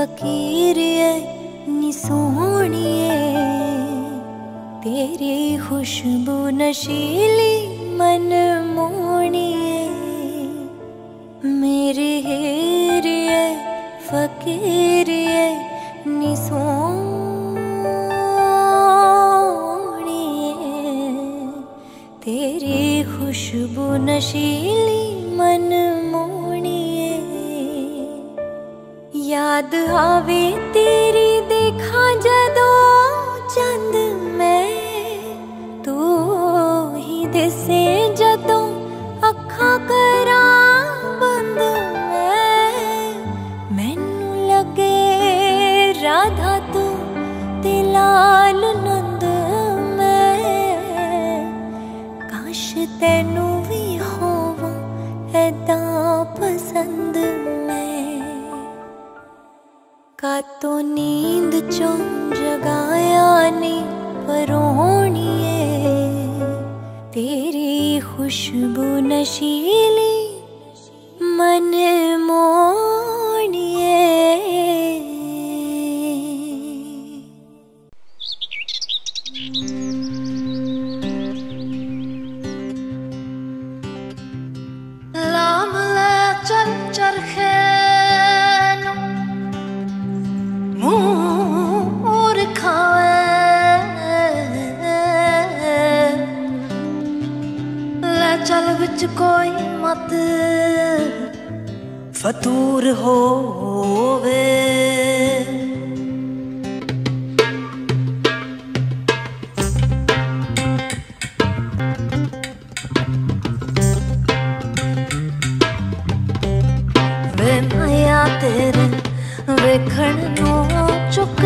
कीर निसोणीय तेरी खुशबू नशीली मन न शील मनम मेरिकीर निसी तेरी खुशबू नशीली ਯਾਦ ਆਵੇ ਤੇਰੀ ਦੇਖਾਂ ਜਦੋਂ ਚੰਦ ਮੈਂ ਤੂੰ ਹੀ ਦਿਸੇ ਜਦੋਂ ਅੱਖਾਂ ਕਰਾਂ ਬੰਦ ਮੈਂ। ਮੈਨੂੰ ਲੱਗੇ ਰਾਧਾ ਤੂੰ ਤੇ ਲਾਲ ਨੰਦ ਮੈਂ। ਕਾਸ਼ ਤੈਨੂੰ का तो नींद चो जगाया कातु परोणिए। तेरी खुशबू नशीली मन मोह ਵਿੱਚ ਕੋਈ ਮਤ ਫਤੂਰ ਹੋਵੇ। ਮਾਇਆ ਤੇਰੇ ਵੇਖਣ ਨੂੰ ਚੁੱਕ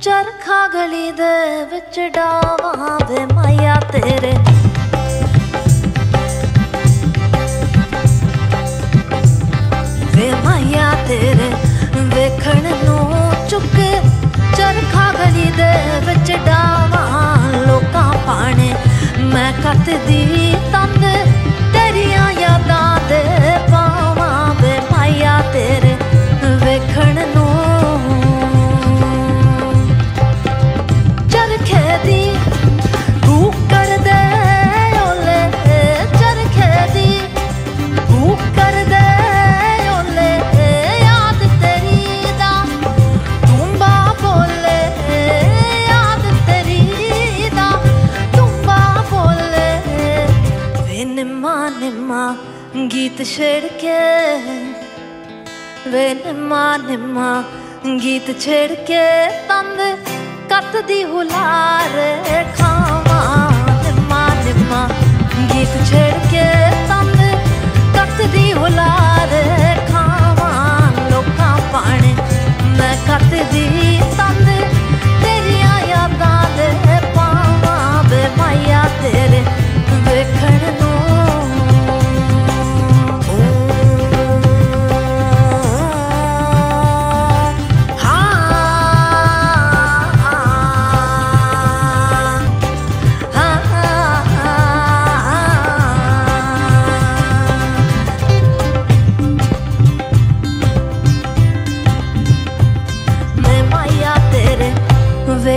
ਚਰਖਾ ਗਲੀ ਦੇ ਵਿੱਚ ਡਾਵਾਂ ਵੇ ਮਾਇਆ ਤੇਰੇ गीत छेड़ के वे निम्मा निम्मा गीत छेड़ के तंद कत दी हुलार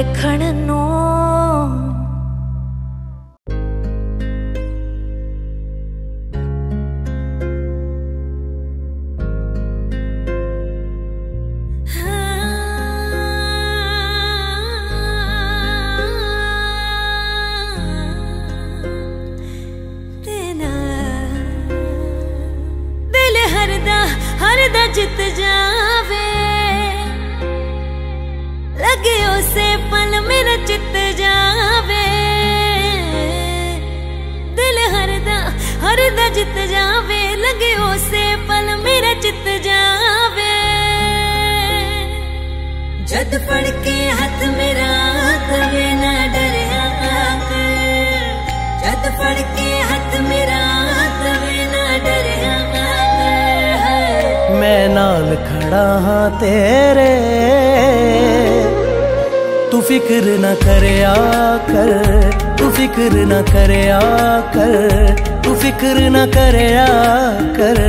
ਵੇਖਣ ਨੂੰ। ਹਰਦਾ ਜਿੱਤ ਜਾਵੇ। ਲੱਗੇ ਉਸੇ ਪਲ ਮੇਰਾ ਚਿੱਤ ਜਾਵੇ। ਦਿਲ ਹਰਦਾ ਹਰਦਾ ਜਿੱਤ ਜਾਵੇ। ਲੱਗੇ ਉਸੇ ਪਲ ਮੇਰਾ ਚਿੱਤ ਜਾਵੇ। ਜਦ ਫੜ ਕੇ ਹੱਥ ਮੇਰਾ ਕਵੇ ਨਾ ਡਰਿਆ ਕਰ ਜਦ ਫੜ ਕੇ ਹੱਥ ਮੇਰਾ ਕਵੇ ਨਾ ਡਰਿਆ ਕਰ ਮੈਂ ਨਾਲ ਖੜਾ ਹਾਂ ਤੇਰੇ। ਤੂੰ ਫਿਕਰ ਨਾ ਕਰਿਆ ਕਰ ਤੂੰ ਫਿਕਰ ਨਾ ਕਰਿਆ ਕਰ ਤੂੰ ਫਿਕਰ ਨਾ ਕਰਿਆ ਕਰ